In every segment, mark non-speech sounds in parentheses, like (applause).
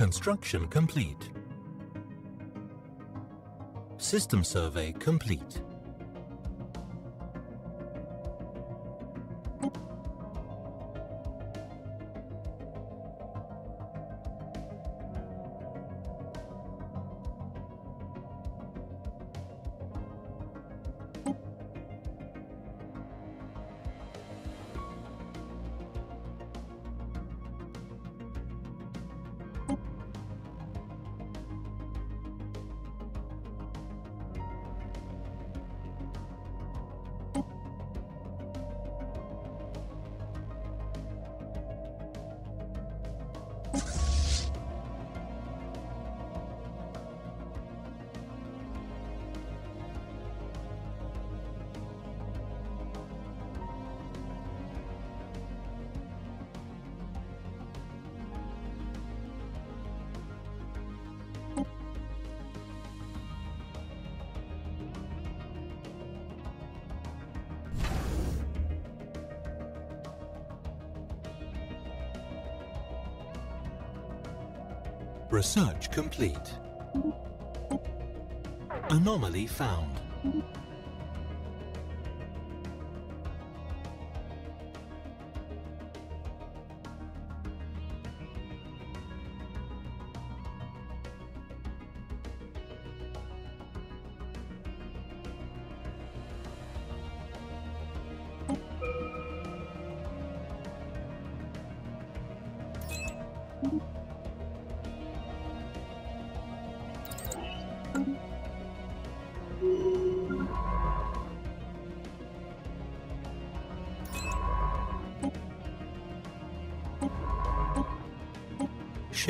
Construction complete. System survey complete. Research complete. Anomaly found.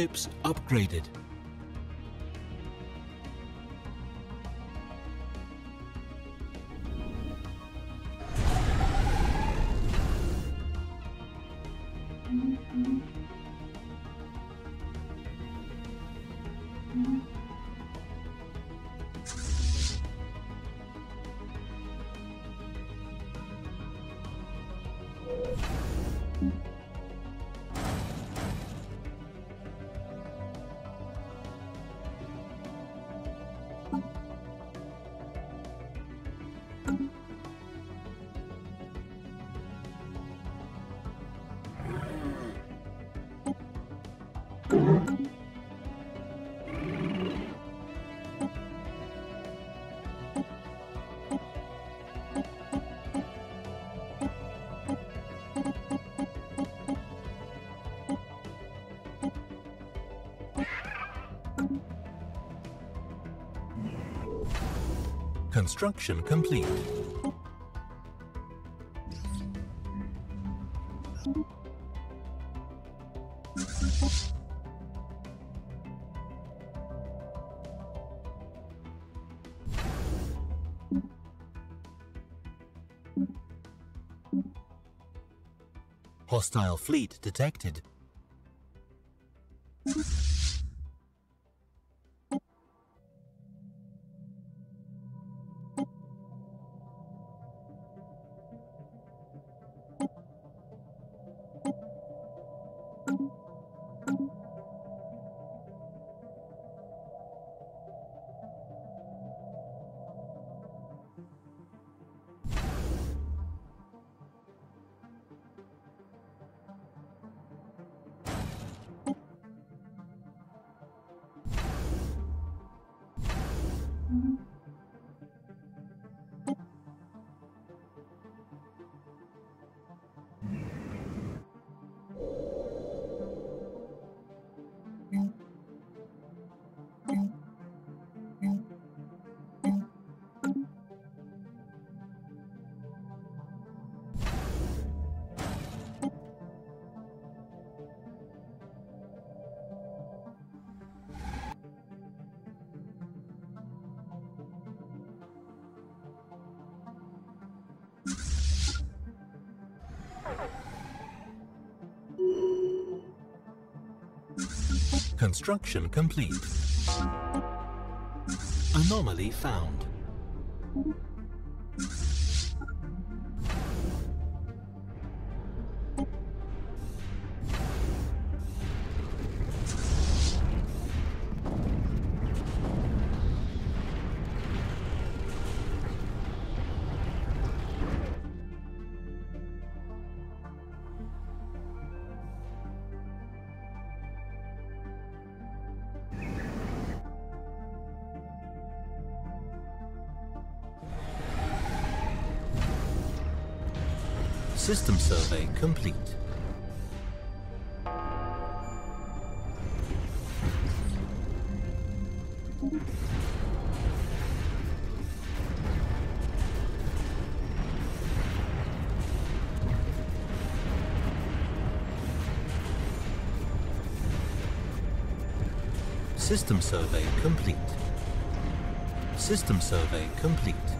Ships upgraded. Construction complete. Hostile fleet detected. Mm-hmm. Construction complete. Anomaly found. System survey complete. System survey complete. System survey complete.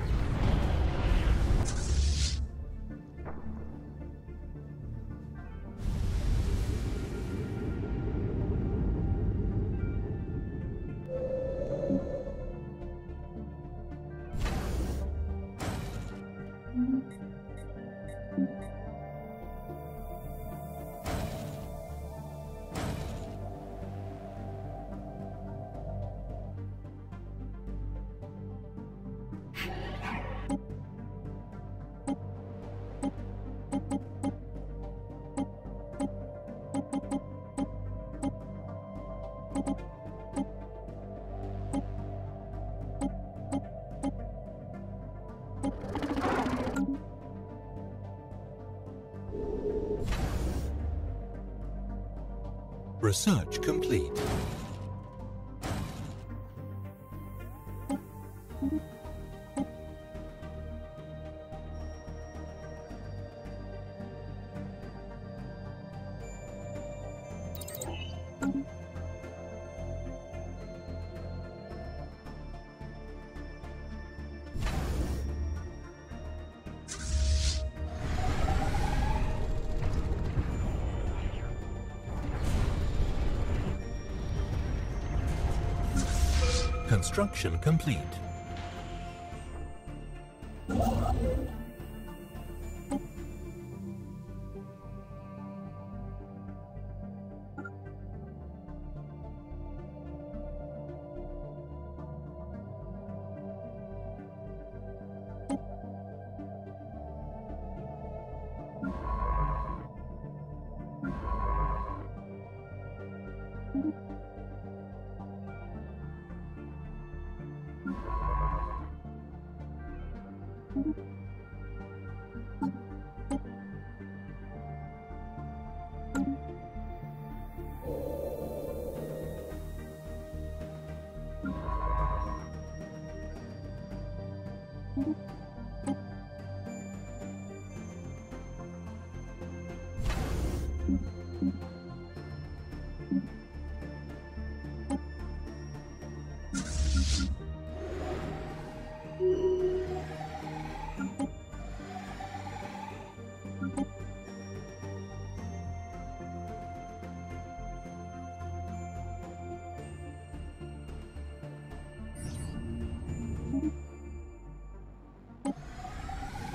Construction complete.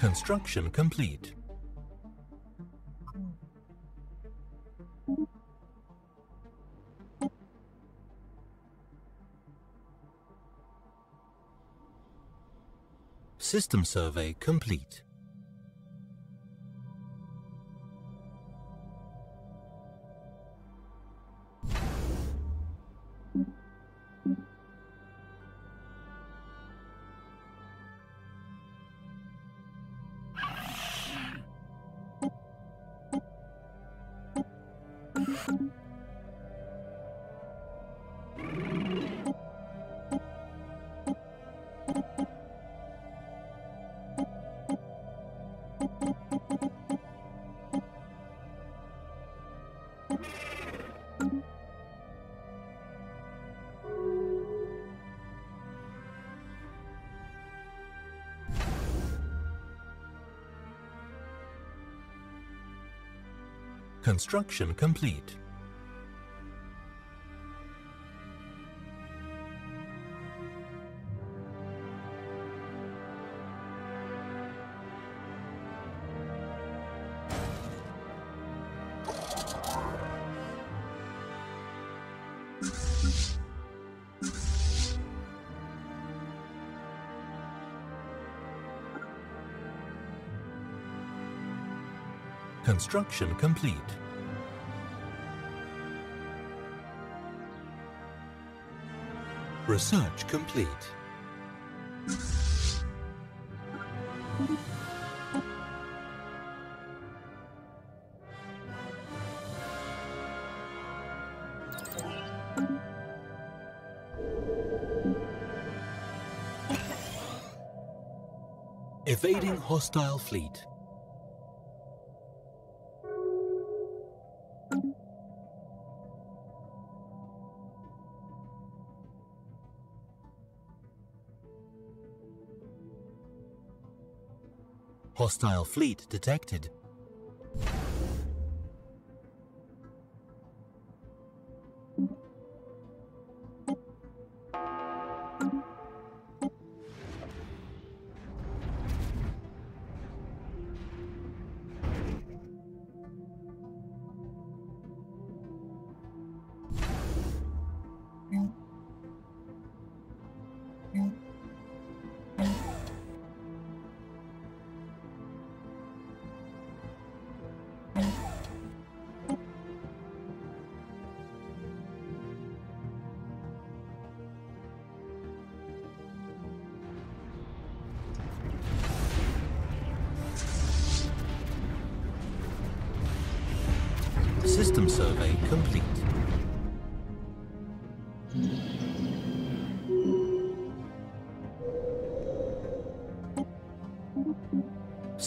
Construction complete. System survey complete. Construction complete. Construction complete. Research complete. Evading hostile fleet. Hostile fleet detected.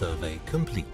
Survey complete.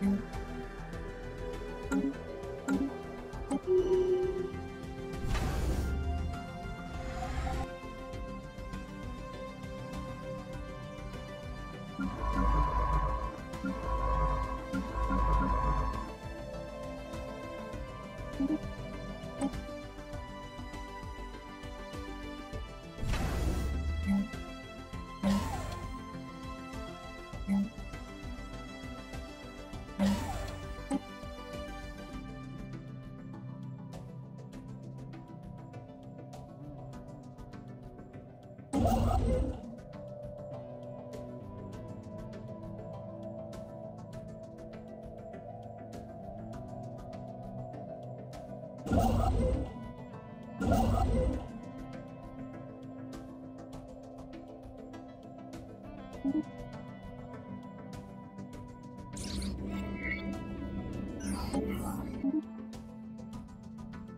and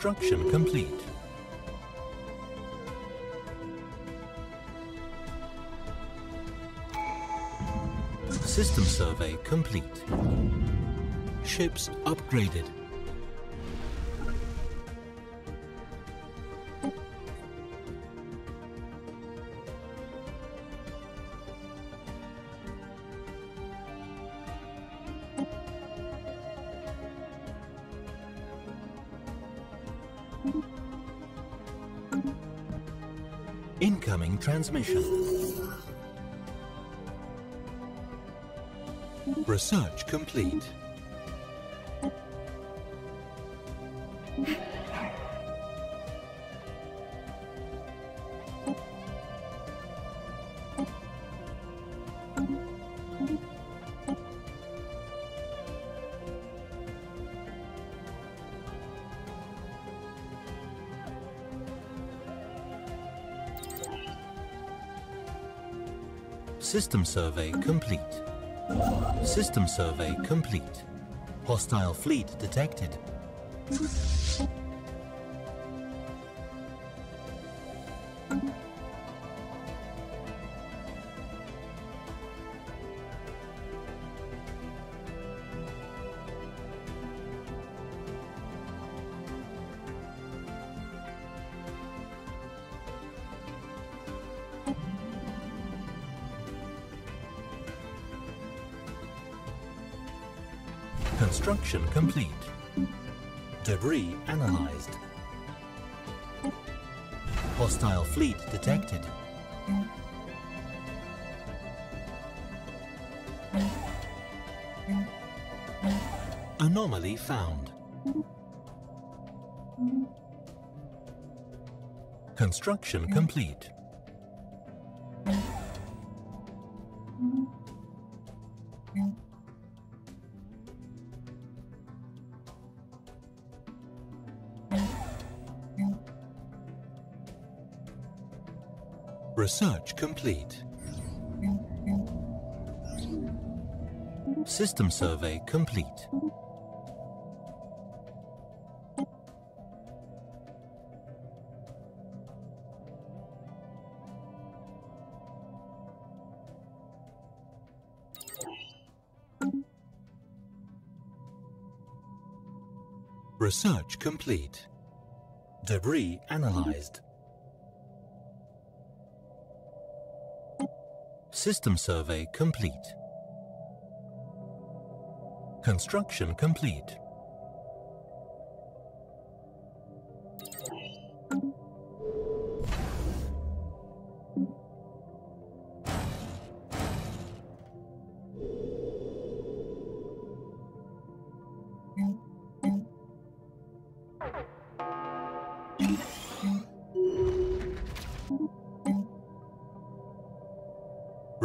Construction complete. System survey complete. Ships upgraded. Transmission. Research complete. System survey complete. System survey complete. Hostile fleet detected. Anomaly found. Construction complete. Research complete. System survey complete. Research complete. Debris analyzed. System survey complete. Construction complete.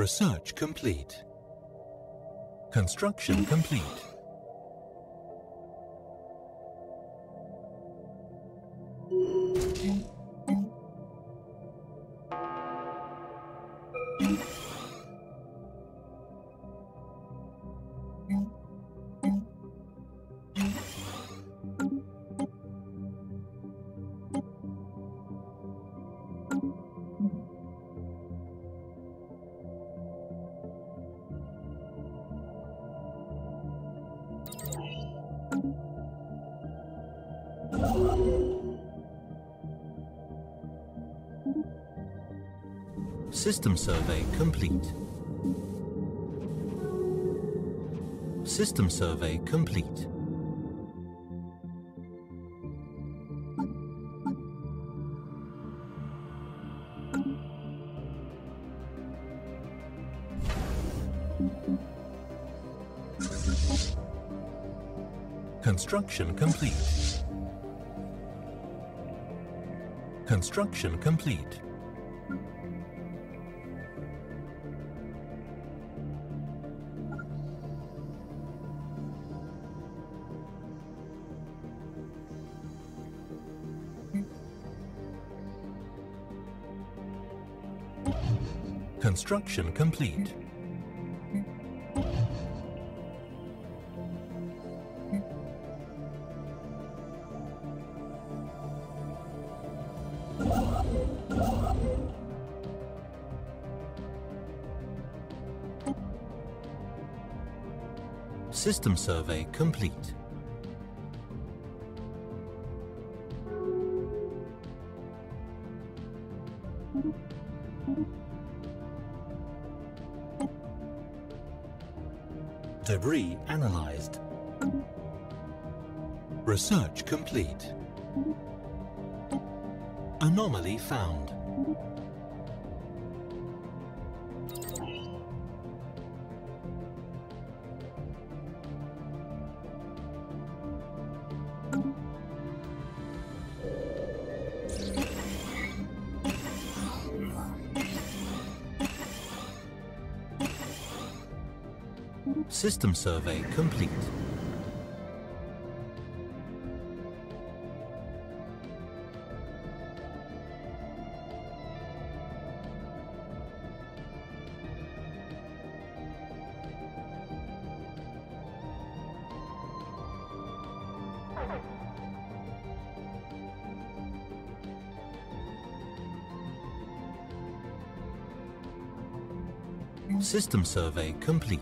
Research complete. Construction complete. System survey complete. Construction complete. Construction complete. Construction complete. System survey complete. Complete. Anomaly found. System survey complete. System survey complete.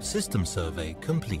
System survey complete.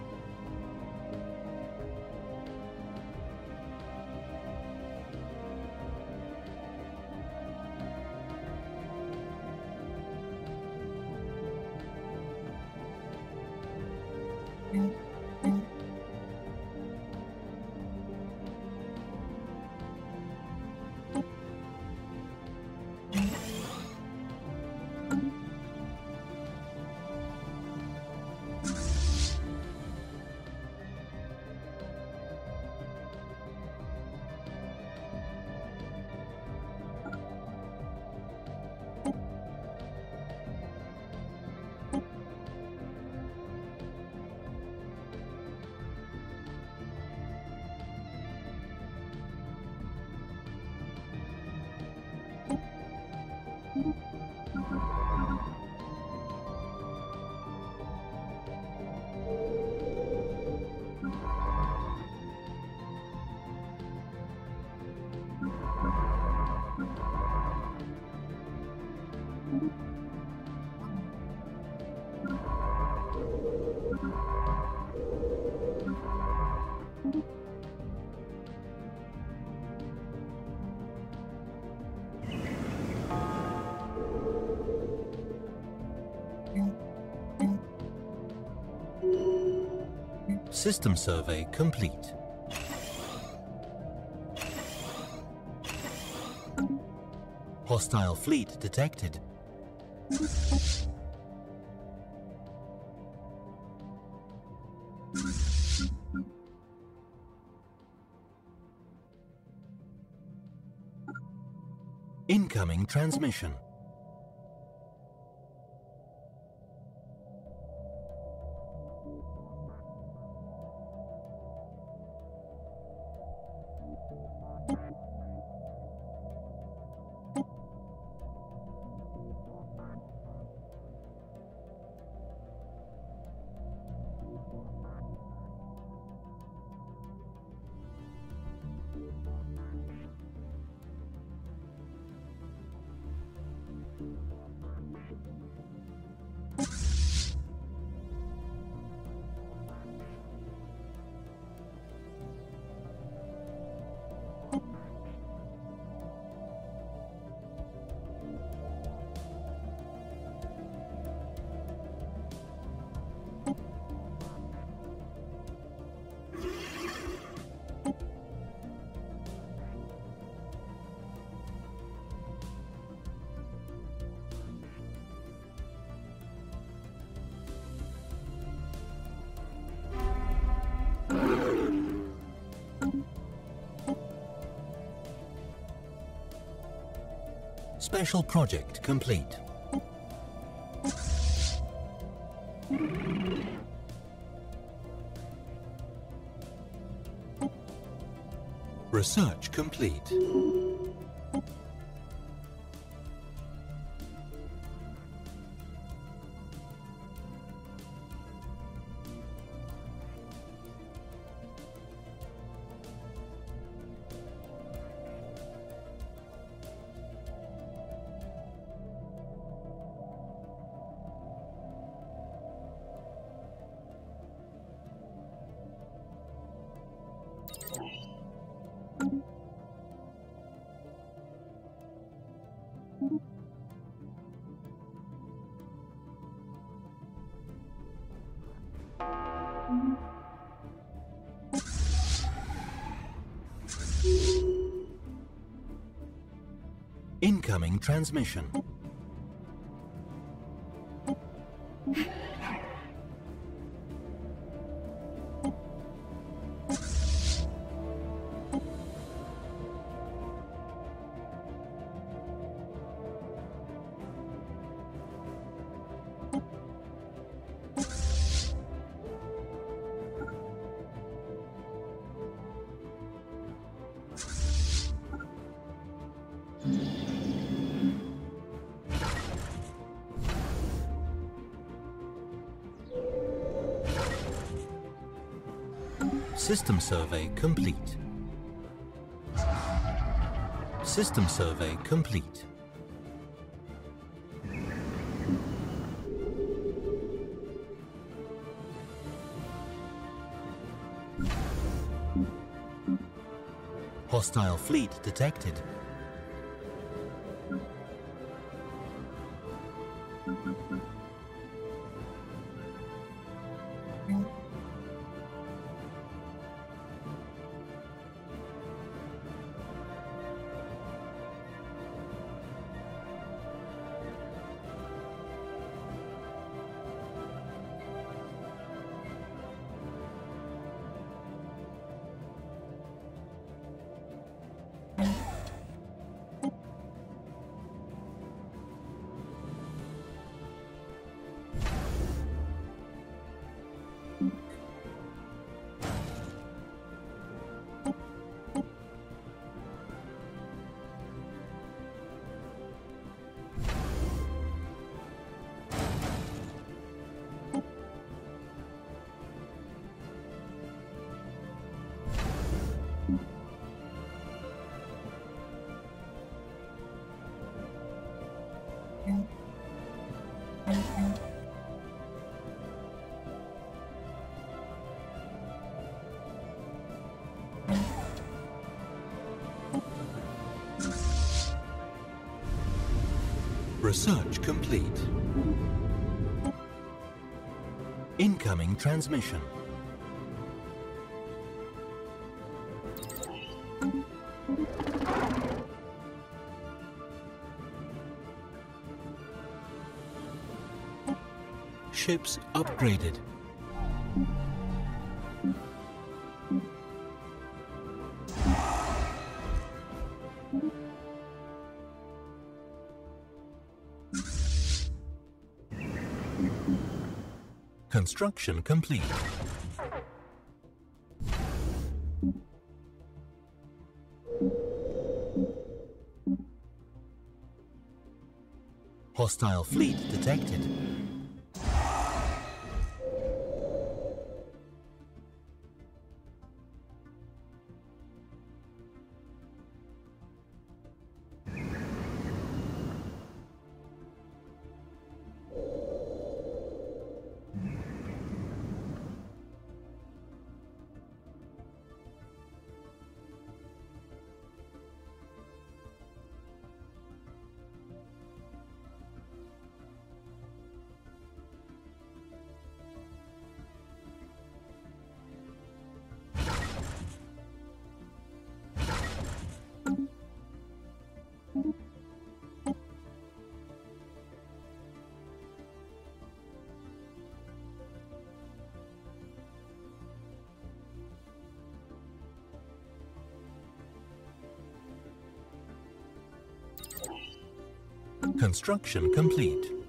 System survey complete. Hostile fleet detected. Incoming transmission. Special project complete. Research complete. Incoming transmission. Survey complete. System survey complete. Hostile fleet detected. Research complete. Incoming transmission. Ships upgraded. Construction complete. Hostile fleet detected. Construction complete.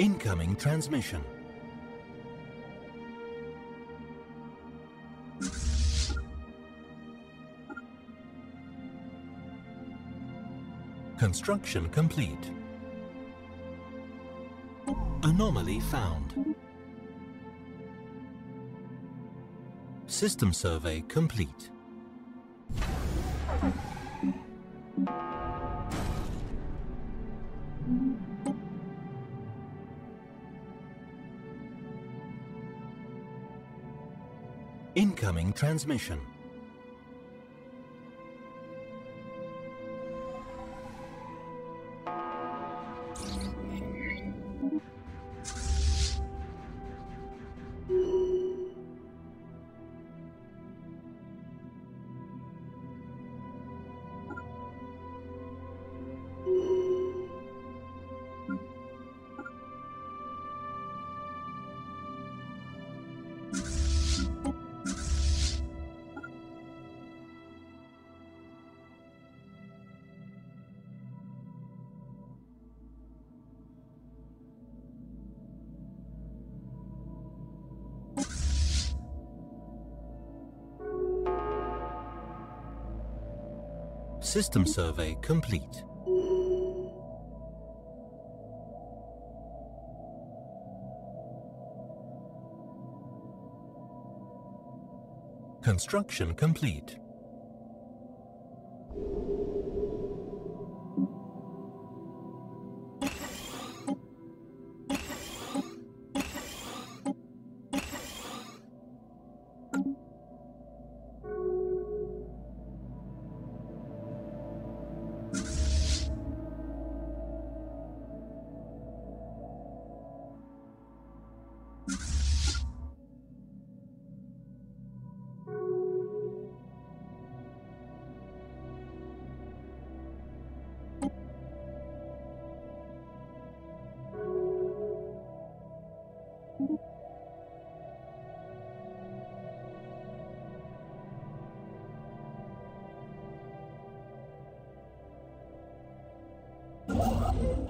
Incoming transmission. Construction complete. Anomaly found. System survey complete. Incoming transmission. System survey complete. Construction complete. Oh!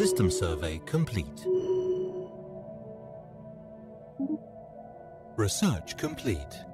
System survey complete. Research complete.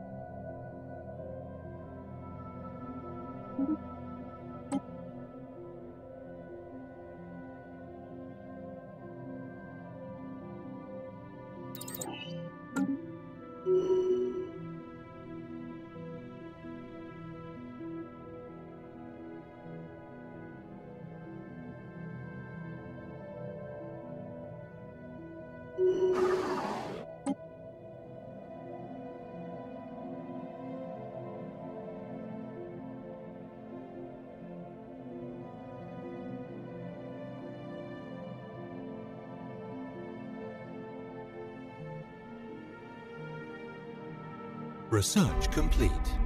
Research complete.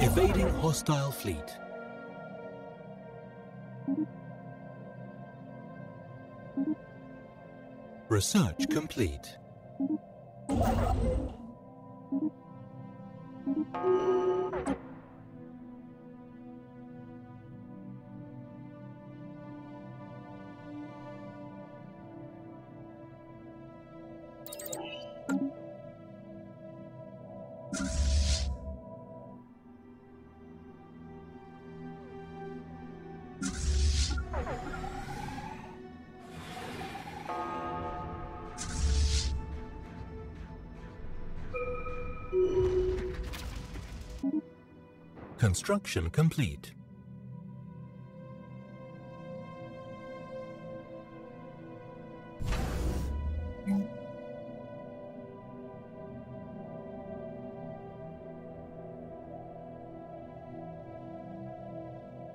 Evading hostile fleet. Research complete. construction complete.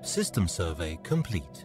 System survey complete.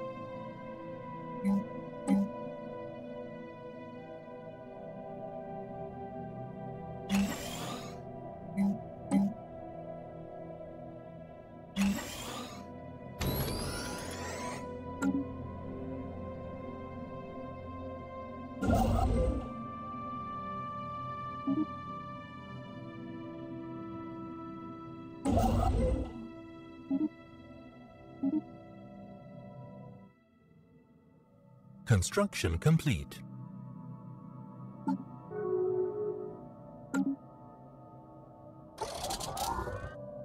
Construction complete.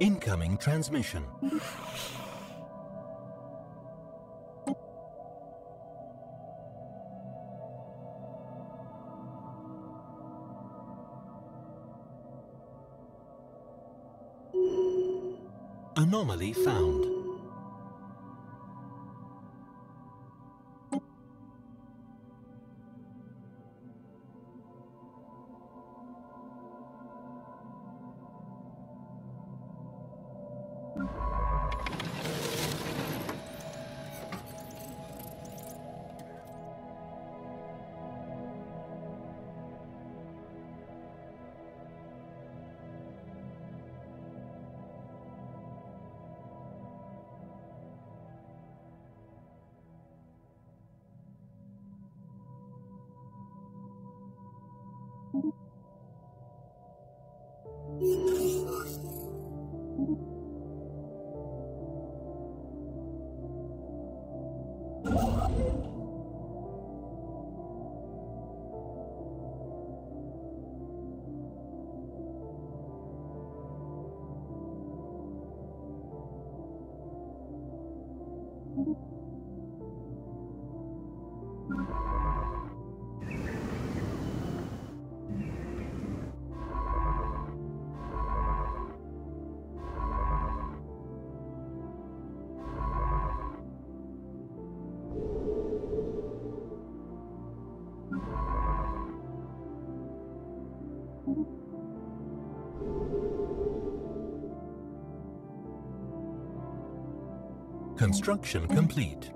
Incoming transmission. Anomaly found. you. (laughs) Construction complete.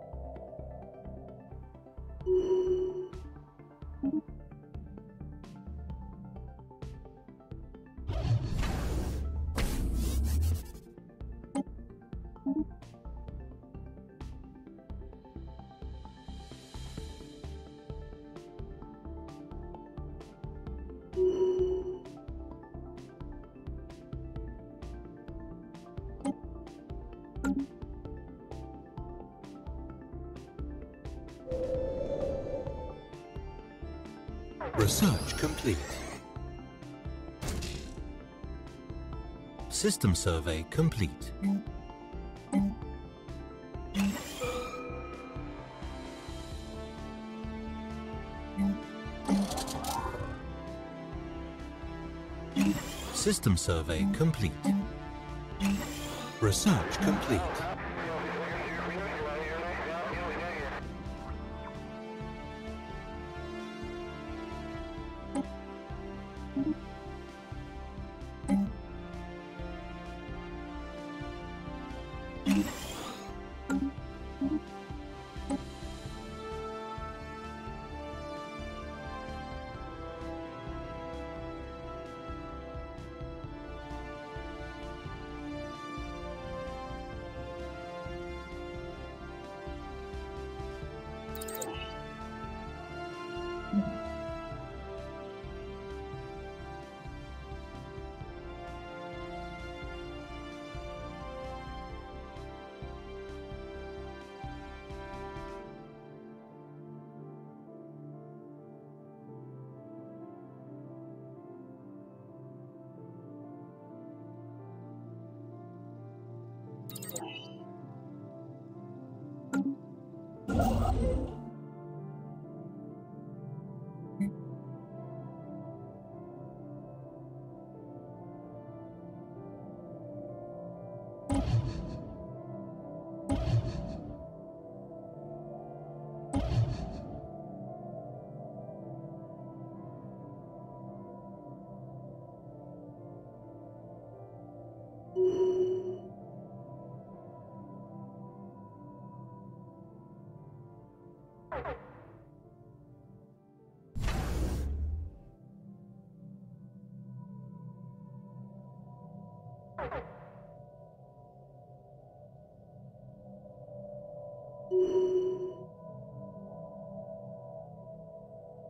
Research complete. System survey complete. System survey complete. Research complete.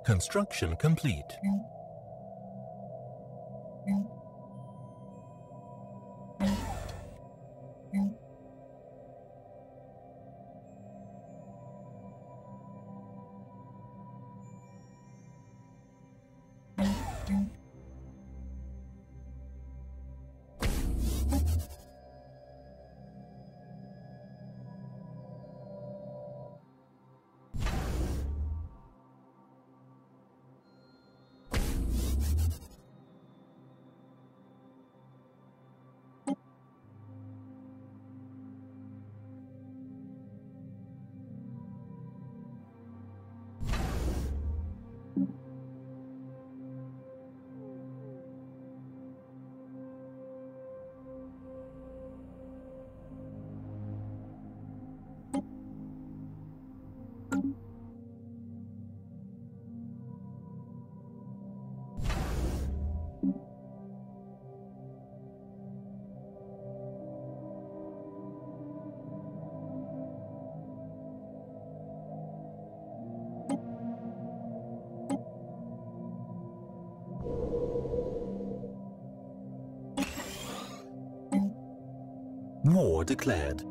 Construction complete. Declared.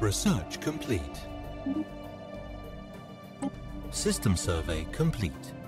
Research complete. System survey complete.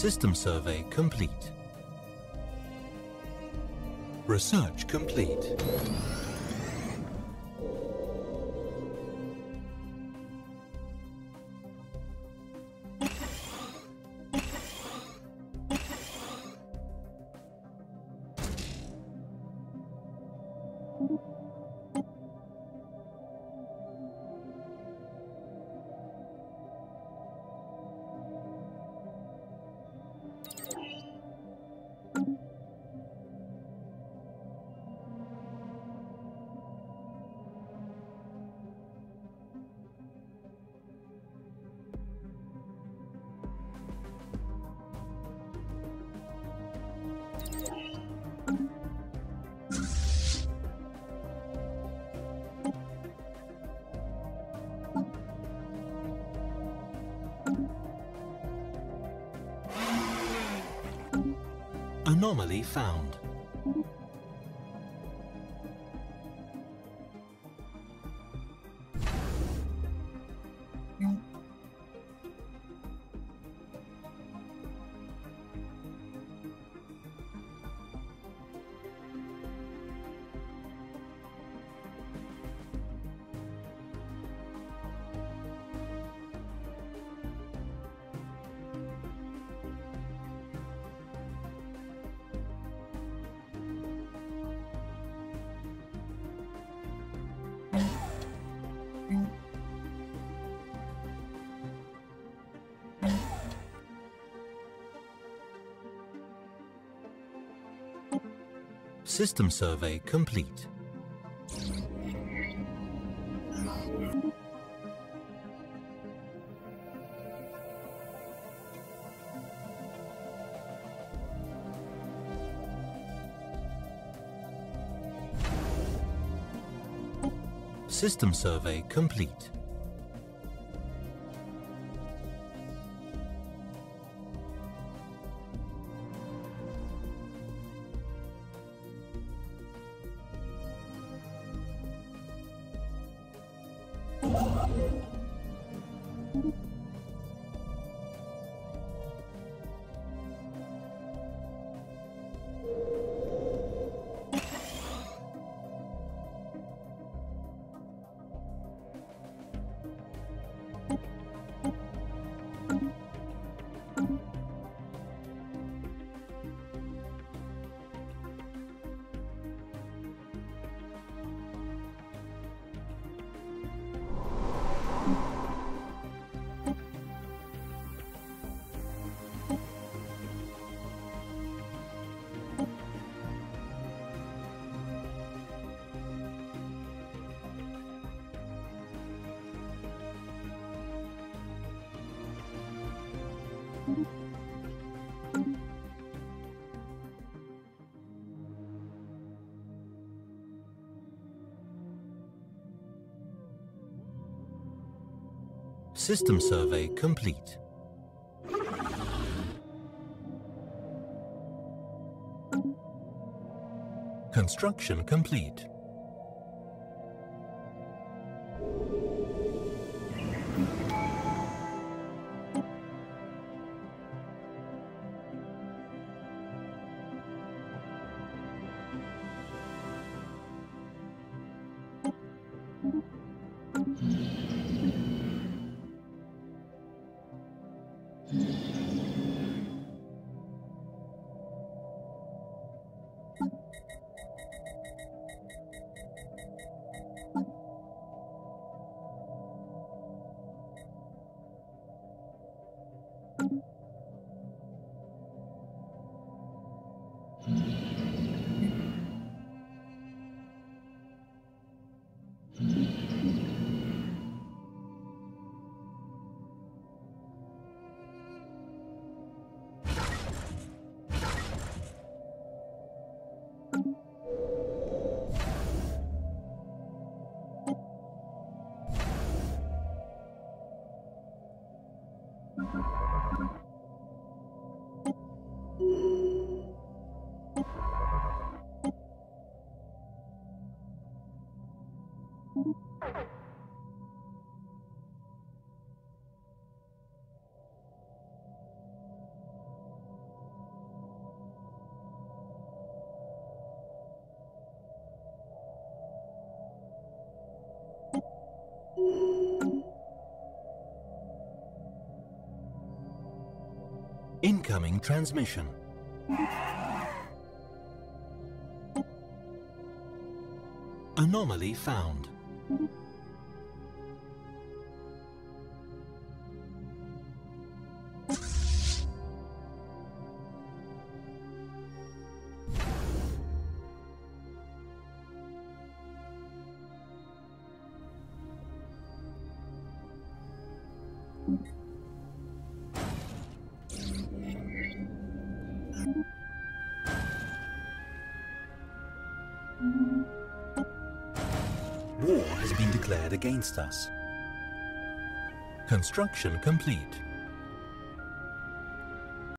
System survey complete. Research complete. Found. System survey complete. System survey complete. System survey complete. Construction complete. Mm-hmm. Incoming transmission. Anomaly found. Against us. Construction complete.